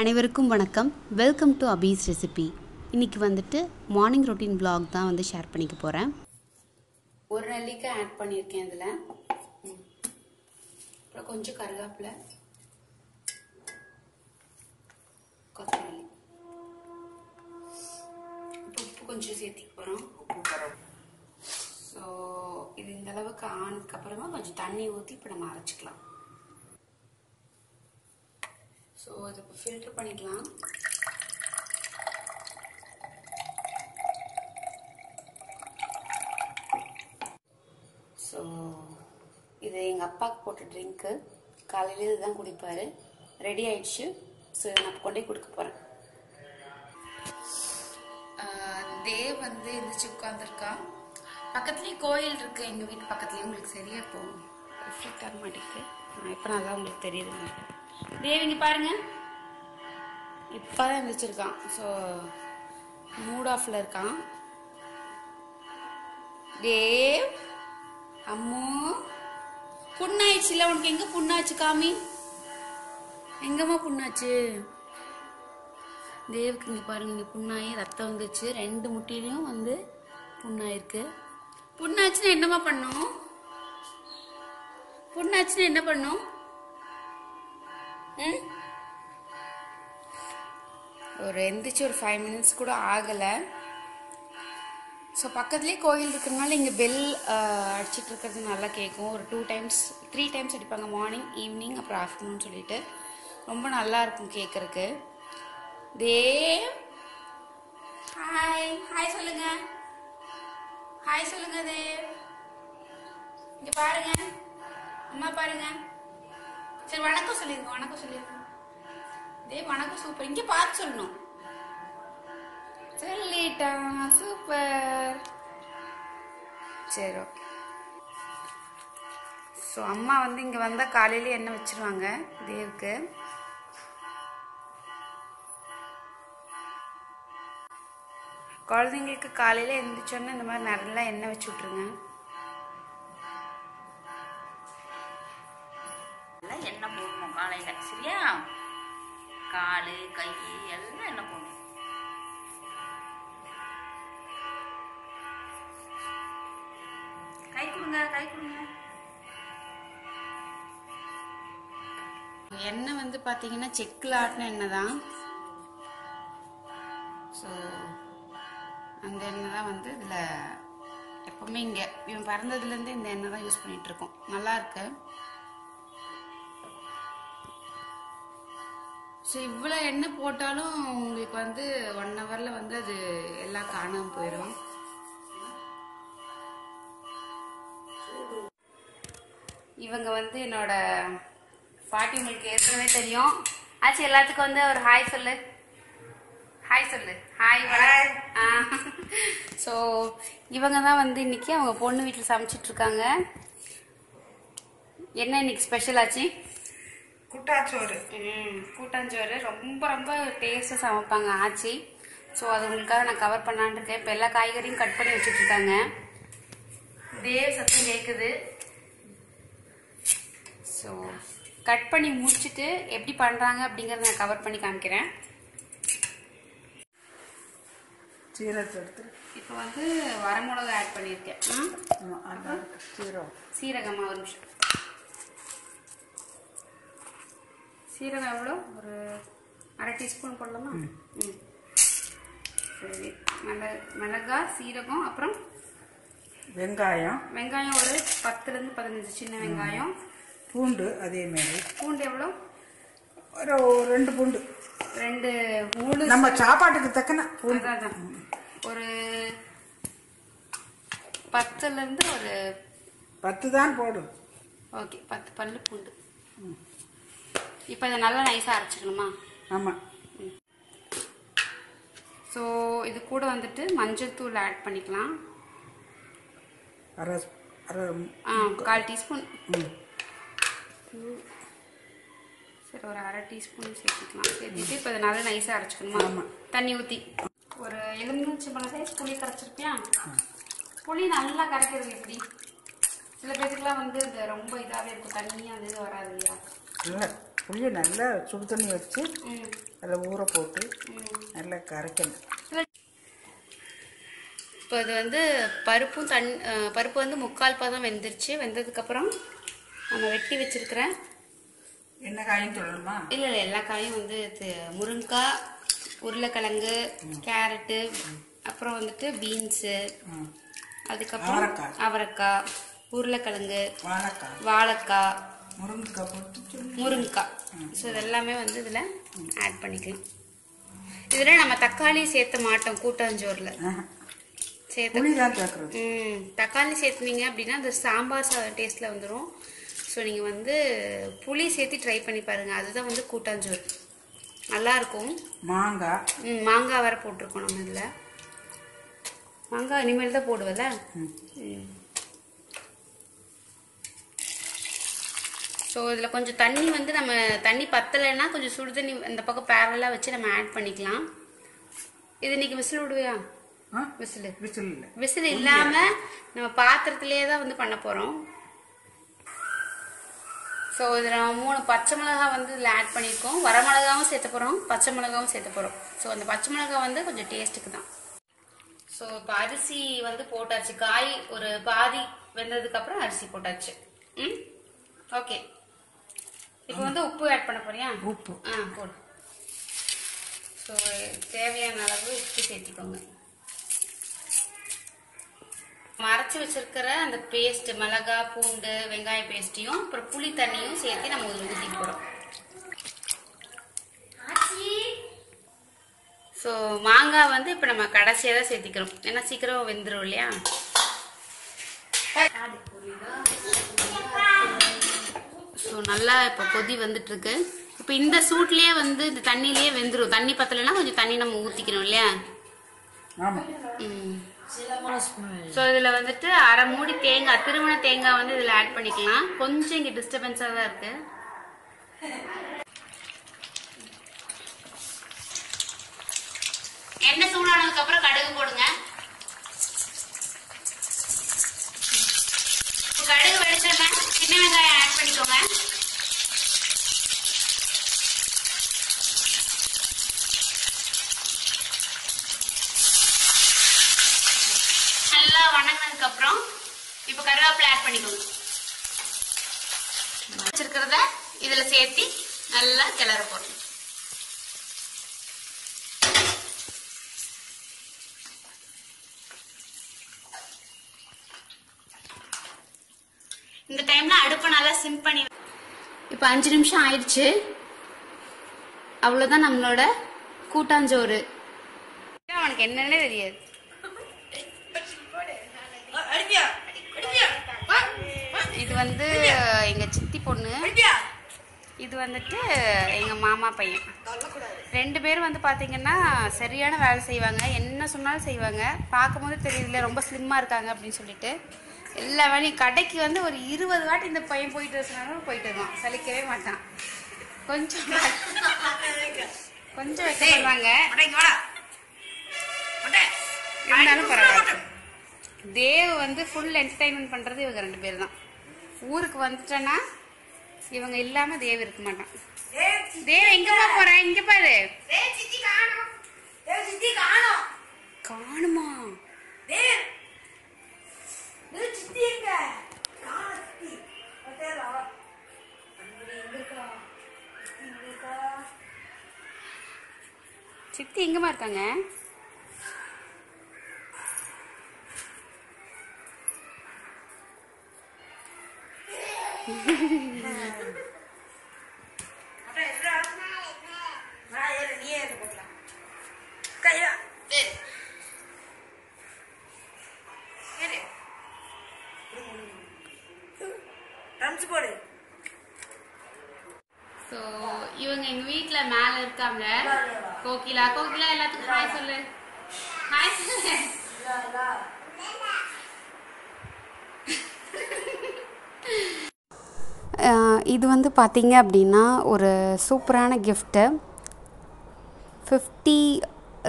அனைவருக்கும் வணக்கம். Welcome to Hafiz recipe இன்றைக்கி வந்துட்டு மார்னிங் ரொட்டீன் பிளாக் தான் வந்து ஷேர் பண்ணிக்க போகிறேன் ஒரு நெல்லிக்காய் ஆட் பண்ணியிருக்கேன் இதில். அப்புறம் கொஞ்சம் கருகாப்பில் கொத்தமல்லி. உப்பு கொஞ்சம் சேர்த்திக்க போகிறோம் ஸோ இது இந்த அளவுக்கு ஆனதுக்கப்புறமா கொஞ்சம் தண்ணி ஊற்றி இப்போ நம்ம அரைச்சிக்கலாம். ஸோ இதை இப்போ ஃபில்டர் பண்ணிக்கலாம். ஸோ இது எங்கள் அப்பாவுக்கு போட்ட ட்ரிங்க்கு காலையில் இதுதான் குடிப்பார். ரெடி ஆயிடுச்சு. ஸோ நான் கொண்டே கொடுக்க போகிறேன் தேவ் வந்து எந்திரிச்சு உட்காந்துருக்கான் பக்கத்துலேயும் கோயில் இருக்கு. எங்கள் வீட்டு பக்கத்துலேயே. உங்களுக்கு சரியா போகும். ரிஃப்ளெக்ட் ஆக மாட்டேங்குது. நான் இப்போ நல்லா உங்களுக்கு தெரியுதுங்க. தேவிங்க பாருங்க. இப்போதான் எந்திரிச்சிருக்கான். ஸோ மூட் ஆஃப்ல இருக்கான். தேவ் அம்மு. புண்ணாயிடுச்சுல உனக்கு எங்க புண்ணாச்சு காமி? எங்கம்மா புண்ணாச்சு? தேவுக்கு இங்க பாருங்க இங்க புண்ணாயி ரத்தம் வந்துச்சு ரெண்டு முட்டிலையும் வந்து புண்ணாயிருக்கு. புண்ணாச்சுன்னா என்னம்மா பண்ணும்? புண்ணாச்சுன்னா என்ன பண்ணும்? ஒரு எந்திரிச்சு ஒரு ஃபைவ் மினிட்ஸ் கூட ஆகலை. ஸோ பக்கத்துலேயே கோயில் இருக்கிறதுனால இங்கே பெல் அடிச்சிட்டு இருக்கிறது நல்லா கேட்கும் ஒரு டூ டைம்ஸ் த்ரீ டைம்ஸ் அடிப்பாங்க. மார்னிங் ஈவினிங் அப்புறம் ஆஃப்டர்நூன் சொல்லிட்டு. ரொம்ப நல்லா இருக்கும் கேட்குறக்கு தே ஹாய் ஹாய் சொல்லுங்க. ஹாய் சொல்லுங்க தேவ். இங்கே பாருங்க. அம்மா பாருங்க. சரி வணக்கம் சொல்லிருங்க வணக்கம் சொல்லிருங்க. தேவ் வணக்கம் சூப்பர் இங்க பார்த்து சொல்லணும். சொல்லிட்டான் சூப்பர் சரி ஓகே ஸோ அம்மா வந்து இங்கே வந்தால் காலையில எண்ணெய் வச்சிருவாங்க? தேவுக்கு. குழந்தைங்களுக்கு காலையில் எழுந்திரிச்சோன்னே இந்த மாதிரி நல்லா எண்ணெய் வச்சு விட்ருங்க எண்ணெய் போடணும் காலையில. சரியா? கால் கை எல்லாம் எண்ணெய் போடணும். கை கொடுங்க கை கொடுங்க. எண்ணெய் வந்து பார்த்தீங்கன்னா செக்கில் ஆட்டின எண்ணெய் தான். ஸோ அந்த எண்ணெய் தான் வந்து இதில் எப்பவுமே இங்கே இவன் பிறந்ததுலேருந்து இந்த எண்ணெய் தான் யூஸ் பண்ணிட்டு இருக்கோம். ஸோ இவ்வளோ எண்ணெய் போட்டாலும் உங்களுக்கு வந்து ஒன் ஹவரில் வந்து அது எல்லாம் காணாமல் போயிடும் இவங்க வந்து என்னோட பாட்டி உங்களுக்கு ஏற்கனவே தெரியும். ஆச்சு எல்லாத்துக்கும் வந்து ஒரு ஹாய் சொல்லு. ஹாய் சொல்லு. ஹாய் ஸோ இவங்க தான் வந்து இன்னைக்கு அவங்க பொண்ணு வீட்டில் சமைச்சிட்டு இருக்காங்க. என்ன இன்னைக்கு ஸ்பெஷல் ஆச்சு? குட்டாச்சோறு ம், கூட்டாஞ்சோறு. ரொம்ப ரொம்ப டேஸ்ட்டாக சமைப்பாங்க ஆச்சி. ஸோ அது உங்களுக்காக நான் கவர் பண்ணலான்னு இருக்கேன். இப்போ எல்லா காய்கறியும் கட் பண்ணி வச்சுட்டு இருக்காங்க தேவ் சத்தம் கேட்குது ஸோ கட் பண்ணி முடிச்சுட்டு எப்படி பண்ணுறாங்க அப்படிங்கிறத நான் கவர் பண்ணி காமிக்கிறேன். சீரகத்தை எடுத்து இப்போ வந்து வரமிளகா ஆட் பண்ணியிருக்கேன். சீரகம். சீரகமா ஒரு நிமிஷம். சீரகம் எவ்வளோ? ஒரு அரை டீஸ்பூன் போடலாமா? ம். சரி. மிள மிளகா சீரகம் அப்புறம் வெங்காயம். வெங்காயம் ஒரு பத்துலேருந்து பதினஞ்சு சின்ன வெங்காயம். பூண்டு அதே மாதிரி. பூண்டு எவ்வளோ? ஒரு ரெண்டு பூண்டு. ரெண்டு மூணு நம்ம சாப்பாட்டுக்கு தக்கன பூண்டு. அதான். ஒரு பத்துலேருந்து ஒரு பத்து தான் போடும். ஓகே பத்து பல்லு பூண்டு. இப்போ இதை நல்லா நைஸாக அரைச்சிக்கணுமா? ஆமாம் ஸோ இது கூட வந்துட்டு மஞ்சள் தூள் ஆட் பண்ணிக்கலாம். அரை அரை ஆ கால் டீஸ்பூன். சரி ஒரு அரை டீஸ்பூன் சேர்த்துக்கலாம். சேர்த்துட்டு இப்போ இதை நல்லா நைஸாக அரைச்சிக்கணுமா? ஆமா. தண்ணி ஊற்றி ஒரு எலுமிச்சை பழம் சைஸ் புளி கரைச்சிருப்பியா? புளி நல்லா கரைக்கிறது எப்படி? சில பேருக்குலாம் வந்து இந்த ரொம்ப இதாகவே இருக்கும். தண்ணியாக இது வராது இல்லையா? இல்லை. புளியை நல்லா சுடு தண்ணி வச்சு அதில் ஊற போட்டு நல்லா கரைக்கணும். இப்போ இது வந்து பருப்பும் தண் பருப்பு வந்து முக்கால் பதம் வெந்துருச்சு. வெந்ததுக்கப்புறம் நம்ம வெட்டி வச்சிருக்கிறேன் என்ன காயும் சொல்லணுமா? இல்லை இல்லை எல்லா காயும் வந்து முருங்கைக்காய் உருளைக்கிழங்கு கேரட்டு அப்புறம் வந்துட்டு பீன்ஸு அதுக்கப்புறம் அவரைக்காய். அவரைக்காய் உருளைக்கிழங்கு வாழைக்காய் முருங்கைக்காய் போட்டு முருங்கைக்காய் ஸோ இதெல்லாமே வந்து இதில் ஆட் பண்ணிக்கலாம். இதில் நம்ம தக்காளி சேர்த்த மாட்டோம் கூட்டாஞ்சோறில். ஆஹா. சேர்த்து ம். தக்காளி சேர்த்துனீங்க அப்படின்னா அந்த சாம்பார் சா டேஸ்ட்டில் வந்துடும் ஸோ நீங்கள் வந்து புளி சேர்த்து ட்ரை பண்ணி பாருங்கள் அதுதான் வந்து கூட்டாஞ்சோறு. நல்லாயிருக்கும். மாங்காய் ம் மாங்காய் வேறு போட்டிருக்கோம் நம்ம இதில். மாங்காய் இனிமேல் தான் போடுவல ம். ஸோ இதில் கொஞ்சம் தண்ணி வந்து நம்ம தண்ணி பத்தலைன்னா கொஞ்சம் சுடு தண்ணி இந்த பக்கம் பேரலாக வச்சு நம்ம ஆட் பண்ணிக்கலாம். இது இன்னைக்கு விசில் விடுவியா? விசில். விசில் இல்லை. விசில் இல்லாமல் நம்ம பாத்திரத்திலே தான் வந்து பண்ண போகிறோம் ஸோ இதில் நம்ம மூணு பச்சை மிளகாய் வந்து இதில் ஆட் பண்ணியிருக்கோம் வரமிளகாவும் சேர்த்த போகிறோம் பச்சை மிளகாவும் சேர்த்த போகிறோம் ஸோ அந்த பச்சை மிளகாய் வந்து கொஞ்சம் டேஸ்ட்டுக்கு தான். ஸோ இப்போ அரிசி வந்து போட்டாச்சு. காய் ஒரு பாதி வெந்ததுக்கப்புறம் அரிசி போட்டாச்சு. ம்? ஓகே இப்போ வந்து உப்பு ஆட் பண்ண போறியா? உப்பு. ஆ போடு. ஸோ தேவையான அளவு உப்பு சேர்த்திக்கோங்க. அரைச்சி வச்சிருக்கிற அந்த பேஸ்ட் மிளகா பூண்டு வெங்காய பேஸ்ட்டையும் அப்புறம் புளி தண்ணியும் சேர்த்து நம்ம இதில் ஊற்றி போகிறோம் ஸோ மாங்காய் வந்து இப்போ நம்ம கடைசியாக தான் சேர்த்திக்கிறோம். ஏன்னா சீக்கிரம் வெந்துடும் இல்லையா? ஸோ நல்லா இப்போ கொதி வந்துட்டு இருக்கு இப்போ இந்த சூட்லயே வந்து இந்த தண்ணியிலேயே வெந்துடும் தண்ணி பத்தலைன்னா கொஞ்சம் தண்ணி நம்ம ஊற்றிக்கணும் இல்லையா? ஸோ இதில் வந்துட்டு அரை மூடி தேங்காய் திருமண தேங்காய் வந்து இதில் ஆட் பண்ணிக்கலாம். கொஞ்சம் இங்கே டிஸ்டர்பன்ஸாக தான் இருக்கு. எண்ணெய் சூடானதுக்கு அப்புறம் கடுகு போடுங்க. இப்போ கடுகு வெடிச்சோன்னா சின்ன வெங்காயம் ஆட் பண்ணிக்கோங்க. நல்லா வணங்கினதுக்கு அப்புறம் இப்போ கருவேப்பிலை ஆட் பண்ணிக்கோங்க. வச்சிருக்கிறத இதுல சேர்த்து நல்லா கிளற போடுறோம் இந்த டைம்ல அடுப்பை நல்லா சிம் பண்ணி இப்போ அஞ்சு நிமிஷம் ஆயிடுச்சு. அவ்வளோதான் நம்மளோட கூட்டாஞ்சோறு. அவனுக்கு என்னன்னே தெரியாது. இது வந்து எங்க சித்தி பொண்ணு. இது வந்துட்டு எங்க மாமா பையன். ரெண்டு பேரும் வந்து பாத்தீங்கன்னா சரியான வேலை செய்வாங்க. என்ன சொன்னாலும் செய்வாங்க. பார்க்கும்போது தெரியல ரொம்ப ஸ்லிம்மா இருக்காங்க அப்படின்னு சொல்லிட்டு. எல்லா வேலையும் கடைக்கு வந்து ஒரு இருபது வாட்டி இந்த பையன் போயிட்டு இருக்கிறாலும் போயிட்டு இருக்கான் சலிக்கவே மாட்டான். கொஞ்சம் கொஞ்சம் வைக்கப்படுவாங்க. இருந்தாலும் பரவாயில்ல. தேவ் வந்து ஃபுல் என்டர்டைன்மெண்ட் பண்றது இவங்க ரெண்டு பேர் தான் ஊருக்கு வந்துட்டேன்னா இவங்க இல்லாம தேவ் இருக்க மாட்டான். தேவ் எங்கம்மா போற இங்க பாரு. சித்தி எங்கம்மா இருக்காங்க Yeah இவங்க எங்க வீட்ல மேல இருக்காங்க கோகிலா கோகிலா எல்லாத்துக்கும் ஹாய் சொல்லு. ஹாய் இது வந்து பார்த்தீங்க அப்படின்னா ஒரு சூப்பரான gift fifty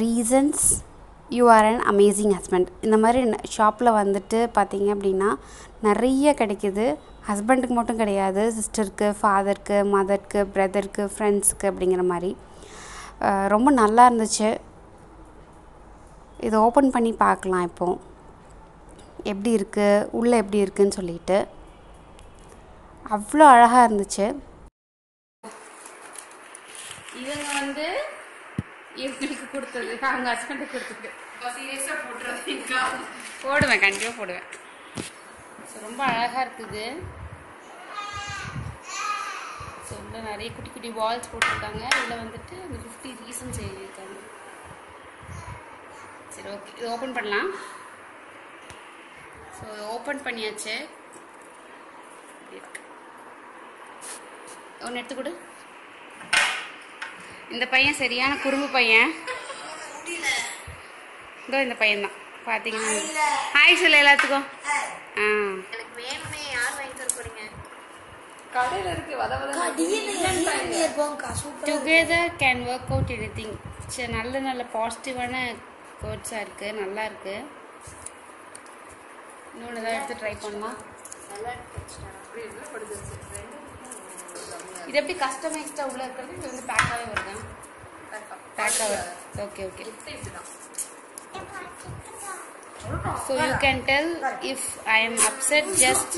reasons you are an amazing husband இந்த மாதிரி ஷாப்பில் வந்துட்டு பார்த்தீங்க அப்படின்னா நிறைய கிடைக்குது. ஹஸ்பண்டுக்கு மட்டும் கிடையாது சிஸ்டருக்கு ஃபாதருக்கு மதருக்கு பிரதருக்கு ஃப்ரெண்ட்ஸுக்கு அப்படிங்கிற மாதிரி. ரொம்ப நல்லா இருந்துச்சு. இதை ஓப்பன் பண்ணி பார்க்கலாம் இப்போ. எப்படி இருக்குது உள்ளே எப்படி இருக்குன்னு சொல்லிட்டு. அவ்வளோ அழகாக இருந்துச்சு. இவங்க வந்து இவங்களுக்கு கொடுத்தது. அவங்க ஹஸ்பண்டுக்கு கொடுத்தது. சீரியஸாக போட்டுறதுக்கா போடுவேன். கண்டிப்பாக போடுவேன். ரொம்ப அழகாக இருக்குது. உள்ள நிறைய குட்டி குட்டி பால்ஸ் போட்டிருக்காங்க. இதில் வந்துட்டு இந்த ஃபிஃப்டி ரீசன்ஸ் எழுதியிருக்காங்க. சரி ஓகே இது ஓப்பன் பண்ணலாம். ஸோ ஓப்பன் பண்ணியாச்சு. ஒன்று எடுத்து கொடு. இந்த பையன் சரியான குறும்பு பையன். இதோ இந்த பையன் தான் பார்த்தீங்கன்னா ஹாய் சொல்லு எல்லாத்துக்கும். ஆ. எனக்கு வேணுமே யார் வாங்கி தர போறீங்க? கடையில் இருக்கு together can work out anything சரி நல்ல நல்ல பாசிட்டிவான கோட்ஸாக இருக்குது நல்லா இருக்கு. இன்னொன்று ஏதாவது எடுத்து ட்ரை பண்ணலாம் இது எப்படி கஸ்டமைஸ்டாக உள்ளே இருக்கிறது இது வந்து பேக்காகவே வருதா? பேக்காக வருது okay okay So you can tell if I am upset just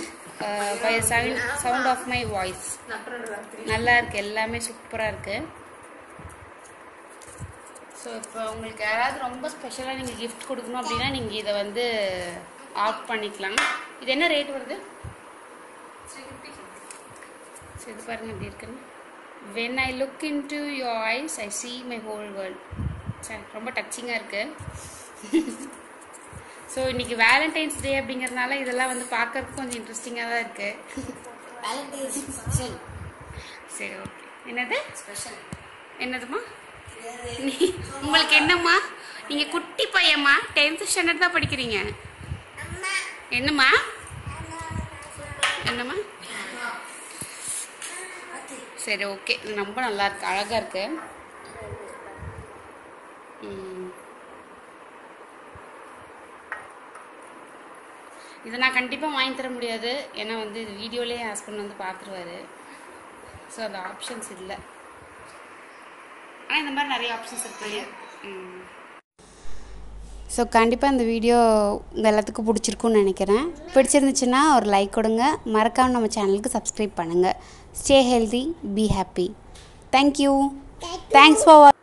by sound sound of my voice நல்லா இருக்கு எல்லாமே சூப்பராக இருக்கு. ஸோ இப்போ உங்களுக்கு யாராவது ரொம்ப ஸ்பெஷலாக நீங்கள் கிஃப்ட் கொடுக்கணும் அப்படின்னா நீங்கள் இதை வந்து ஆஃப் பண்ணிக்கலாம். இது என்ன ரேட் வருது? சரி இது பாருங்கள் எப்படி இருக்குன்னு when I look into your eyes I see my whole world ரொம்ப டச்சிங்காக இருக்குது ஸோ இன்னைக்கு வேலண்டைன்ஸ் டே அப்படிங்கறதுனால இதெல்லாம் வந்து பார்க்கறதுக்கு கொஞ்சம் இன்ட்ரெஸ்டிங்காக தான் இருக்கு. சரி ஓகே என்னது? என்னதுமா நீ- உங்களுக்கு என்னம்மா? நீங்க குட்டி பையம்மா டென்த் ஸ்டாண்டர்ட் தான் படிக்கிறீங்க. என்னம்மா? என்னம்மா? சரி ஓகே ரொம்ப நல்லா இருக்கு அழகா இருக்கு. இதை நான் கண்டிப்பாக வாங்கி தர முடியாது. ஏன்னா வந்து இது வீடியோலேயே ஹஸ்பண்ட் வந்து பார்த்துருவாரு ஸோ அந்த ஆப்ஷன்ஸ் இல்லை. ஆனால் இந்த மாதிரி நிறைய ஆப்ஷன்ஸ் இருக்கு. ஸோ கண்டிப்பாக இந்த வீடியோ உங்கள் எல்லாத்துக்கும் பிடிச்சிருக்குன்னு நினைக்கிறேன். பிடிச்சிருந்துச்சுன்னா ஒரு லைக் கொடுங்க. மறக்காமல் நம்ம சேனலுக்கு சப்ஸ்கிரைப் பண்ணுங்கள் stay healthy be happy thank you thanks for